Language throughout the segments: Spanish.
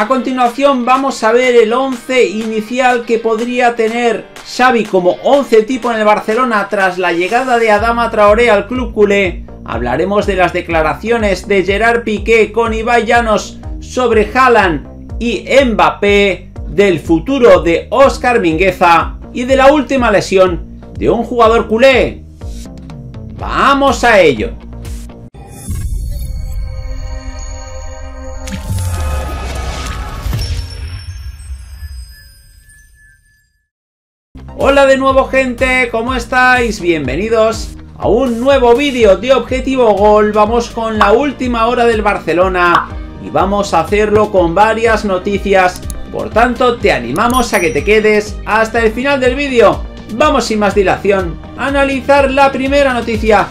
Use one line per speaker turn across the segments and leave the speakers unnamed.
A continuación vamos a ver el 11 inicial que podría tener Xavi como 11 tipo en el Barcelona tras la llegada de Adama Traoré al club culé. Hablaremos de las declaraciones de Gerard Piqué con Ibai Llanos sobre Haaland y Mbappé, del futuro de Oscar Mingueza y de la última lesión de un jugador culé. ¡Vamos a ello! Hola de nuevo gente, ¿cómo estáis? Bienvenidos a un nuevo vídeo de Objetivo Gol. Vamos con la última hora del Barcelona y vamos a hacerlo con varias noticias. Por tanto, te animamos a que te quedes hasta el final del vídeo. Vamos sin más dilación a analizar la primera noticia.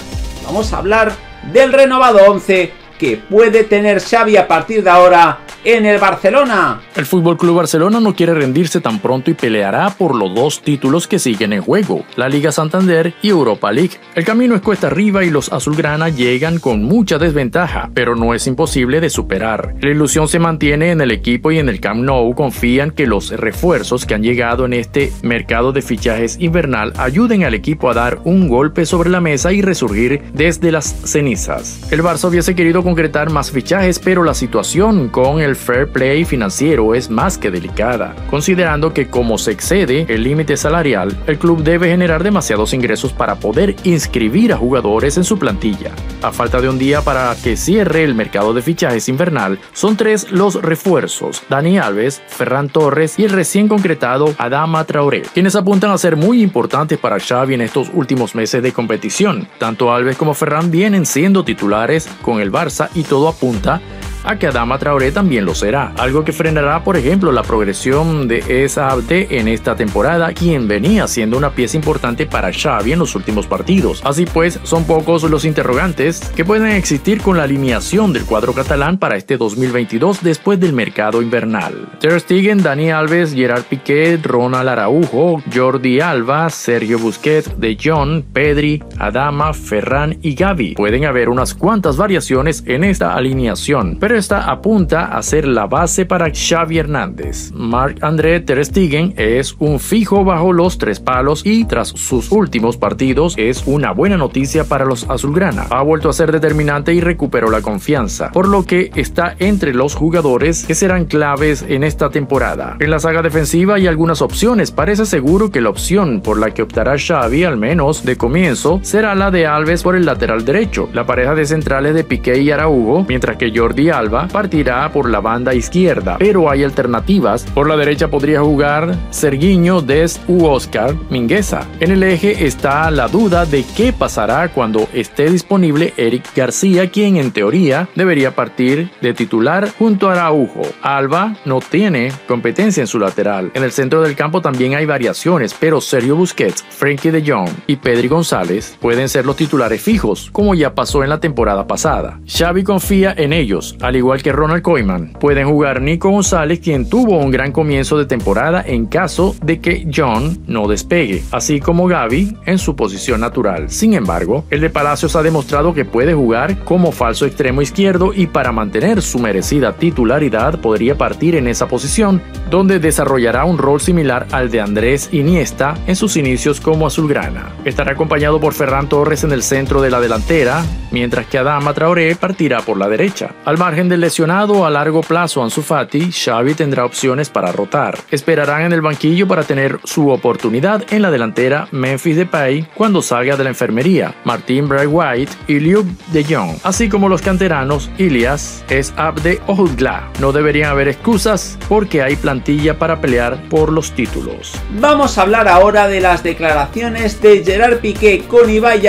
Vamos a hablar del renovado 11 que puede tener Xavi a partir de ahora en el Barcelona.
El Fútbol Club Barcelona no quiere rendirse tan pronto y peleará por los dos títulos que siguen en juego, la Liga Santander y Europa League. El camino es cuesta arriba y los azulgrana llegan con mucha desventaja, pero no es imposible de superar. La ilusión se mantiene en el equipo y en el Camp Nou confían que los refuerzos que han llegado en este mercado de fichajes invernal ayuden al equipo a dar un golpe sobre la mesa y resurgir desde las cenizas. El Barça hubiese querido concretar más fichajes, pero la situación con el el fair play financiero es más que delicada, considerando que como se excede el límite salarial, el club debe generar demasiados ingresos para poder inscribir a jugadores en su plantilla. A falta de un día para que cierre el mercado de fichajes invernal, son tres los refuerzos, Dani Alves, Ferran Torres y el recién concretado Adama Traoré, quienes apuntan a ser muy importantes para Xavi en estos últimos meses de competición. Tanto Alves como Ferran vienen siendo titulares con el Barça y todo apunta a que Adama Traoré también lo será, algo que frenará por ejemplo la progresión de esa en esta temporada, quien venía siendo una pieza importante para Xavi en los últimos partidos. Así pues, son pocos los interrogantes que pueden existir con la alineación del cuadro catalán para este 2022 después del mercado invernal. Ter Stegen, Dani Alves, Gerard Piqué, Ronald Araujo, Jordi Alba, Sergio Busquets, De Jong, Pedri, Adama, Ferran y Gavi. Pueden haber unas cuantas variaciones en esta alineación, pero esta apunta a ser la base para Xavi Hernández. Marc-André Ter Stegen es un fijo bajo los tres palos y tras sus últimos partidos es una buena noticia para los azulgrana. Ha vuelto a ser determinante y recuperó la confianza, por lo que está entre los jugadores que serán claves en esta temporada. En la saga defensiva hay algunas opciones. Parece seguro que la opción por la que optará Xavi, al menos de comienzo, será la de Alves por el lateral derecho. La pareja de centrales de Piqué y Araujo, mientras que Jordi Alba partirá por la banda izquierda, pero hay alternativas. Por la derecha podría jugar Serguiño Des u Oscar Mingueza. En el eje está la duda de qué pasará cuando esté disponible Eric García, quien en teoría debería partir de titular junto a Araujo. Alba no tiene competencia en su lateral. En el centro del campo también hay variaciones, pero Sergio Busquets, Frankie de Jong y Pedri González pueden ser los titulares fijos, como ya pasó en la temporada pasada. Xavi confía en ellos, al igual que Ronald Koeman. Pueden jugar Nico González, quien tuvo un gran comienzo de temporada en caso de que John no despegue, así como Gaby en su posición natural. Sin embargo, el de Palacios ha demostrado que puede jugar como falso extremo izquierdo y para mantener su merecida titularidad podría partir en esa posición, donde desarrollará un rol similar al de Andrés Iniesta en sus inicios como azulgrana. Estará acompañado por Ferran Torres en el centro de la delantera, mientras que Adama Traoré partirá por la derecha. Al margen del lesionado a largo plazo Ansu Fati, Xavi tendrá opciones para rotar. Esperarán en el banquillo para tener su oportunidad en la delantera Memphis Depay cuando salga de la enfermería, Martín Bray White y Luke de Jong, así como los canteranos Ilias es Abde Ojugla. No deberían haber excusas porque hay plantilla para pelear por los títulos.
Vamos a hablar ahora de las declaraciones de Gerard Piqué con Ibai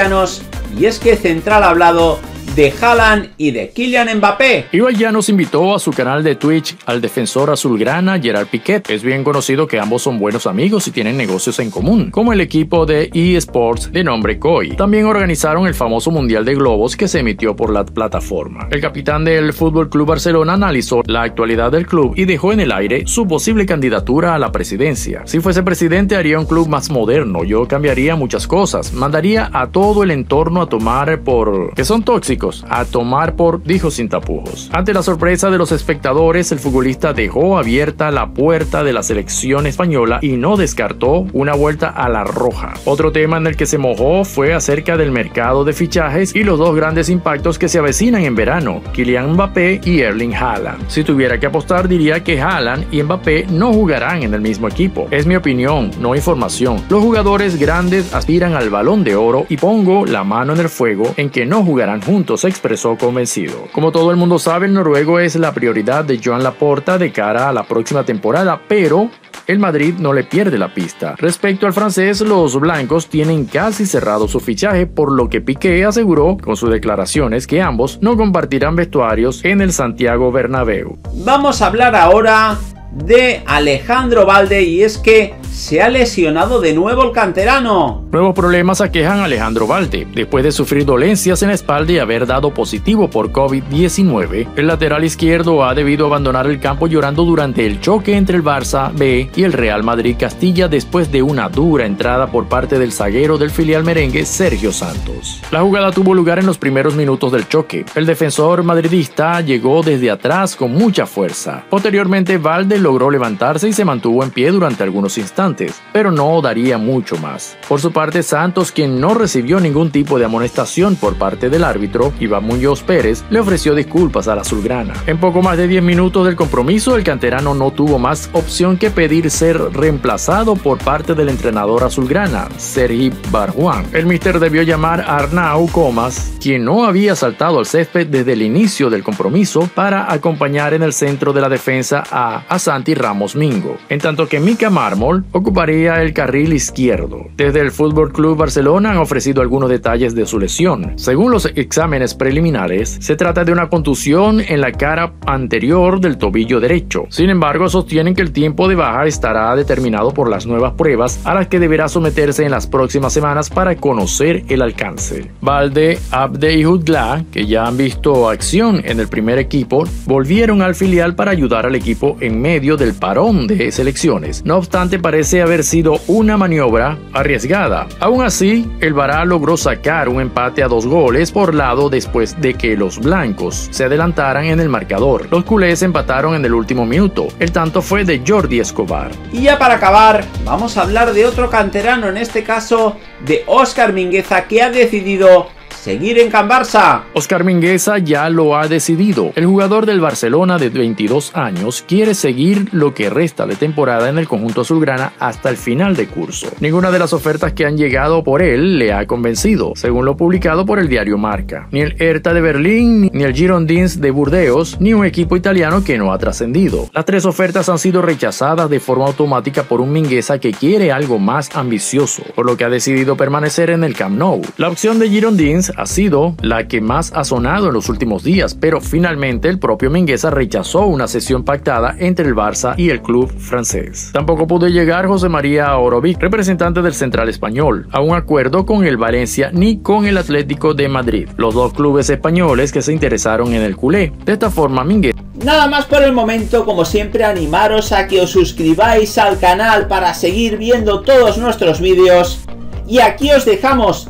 y es que Central ha hablado de Haaland y de Kylian Mbappé.
Ibai ya nos invitó a su canal de Twitch al defensor azulgrana Gerard Piquet. Es bien conocido que ambos son buenos amigos y tienen negocios en común, como el equipo de eSports de nombre KOI. También organizaron el famoso Mundial de Globos que se emitió por la plataforma. El capitán del Fútbol Club Barcelona analizó la actualidad del club y dejó en el aire su posible candidatura a la presidencia. Si fuese presidente haría un club más moderno, yo cambiaría muchas cosas, mandaría a todo el entorno a tomar por que son tóxicos a tomar por dijo sin tapujos. Ante la sorpresa de los espectadores, el futbolista dejó abierta la puerta de la selección española y no descartó una vuelta a la roja. Otro tema en el que se mojó fue acerca del mercado de fichajes y los dos grandes impactos que se avecinan en verano, Kylian Mbappé y Erling Haaland. Si tuviera que apostar diría que Haaland y Mbappé no jugarán en el mismo equipo. Es mi opinión, no información. Los jugadores grandes aspiran al balón de oro y pongo la mano en el fuego en que no jugarán juntos, expresó convencido. Como todo el mundo sabe, el noruego es la prioridad de Joan Laporta de cara a la próxima temporada, pero el Madrid no le pierde la pista. Respecto al francés, los blancos tienen casi cerrado su fichaje, por lo que Piqué aseguró con sus declaraciones que ambos no compartirán vestuarios en el Santiago Bernabéu.
Vamos a hablar ahora de Alejandro Valde y es que se ha lesionado de nuevo el canterano.
Nuevos problemas aquejan a Alejandro Valde. Después de sufrir dolencias en la espalda y haber dado positivo por COVID-19, el lateral izquierdo ha debido abandonar el campo llorando durante el choque entre el Barça B y el Real Madrid Castilla después de una dura entrada por parte del zaguero del filial merengue Sergio Santos. La jugada tuvo lugar en los primeros minutos del choque. El defensor madridista llegó desde atrás con mucha fuerza. Posteriormente Valde logró levantarse y se mantuvo en pie durante algunos instantes, pero no daría mucho más. Por su parte, Santos, quien no recibió ningún tipo de amonestación por parte del árbitro, Iván Muñoz Pérez, le ofreció disculpas al azulgrana. En poco más de 10 minutos del compromiso, el canterano no tuvo más opción que pedir ser reemplazado por parte del entrenador azulgrana, Sergi Barjuan. El mister debió llamar a Arnau Comas, quien no había saltado al césped desde el inicio del compromiso, para acompañar en el centro de la defensa a, a Santi Ramos Mingo, en tanto que Mika Mármol ocuparía el carril izquierdo. Desde el Fútbol Club Barcelona han ofrecido algunos detalles de su lesión. Según los exámenes preliminares, se trata de una contusión en la cara anterior del tobillo derecho. Sin embargo, sostienen que el tiempo de baja estará determinado por las nuevas pruebas a las que deberá someterse en las próximas semanas para conocer el alcance. Valde, Abde y Hudla, que ya han visto acción en el primer equipo, volvieron al filial para ayudar al equipo en medio del parón de selecciones. No obstante, parece haber sido una maniobra arriesgada. Aún así, el Bará logró sacar un empate a dos goles por lado después de que los blancos se adelantaran en el marcador. Los culés empataron en el último minuto. El tanto fue de Jordi Escobar.
Y ya para acabar, vamos a hablar de otro canterano, en este caso de Oscar Mingueza, que ha decidido seguir en Can Barça.
Oscar Mingueza ya lo ha decidido. El jugador del Barcelona de 22 años quiere seguir lo que resta de temporada en el conjunto azulgrana hasta el final de curso. Ninguna de las ofertas que han llegado por él le ha convencido, según lo publicado por el diario Marca. Ni el Hertha de Berlín, ni el Girondins de Burdeos, ni un equipo italiano que no ha trascendido. Las tres ofertas han sido rechazadas de forma automática por un Mingueza que quiere algo más ambicioso, por lo que ha decidido permanecer en el Camp Nou. La opción de Girondins ha sido la que más ha sonado en los últimos días, pero finalmente el propio Mingueza rechazó una sesión pactada entre el Barça y el club francés. Tampoco pudo llegar José María Orovic, representante del central español, a un acuerdo con el Valencia ni con el Atlético de Madrid, los dos clubes españoles que se interesaron en el culé. De esta forma, Mingueza
Nada más por el momento, como siempre animaros a que os suscribáis al canal para seguir viendo todos nuestros vídeos. Y aquí os dejamos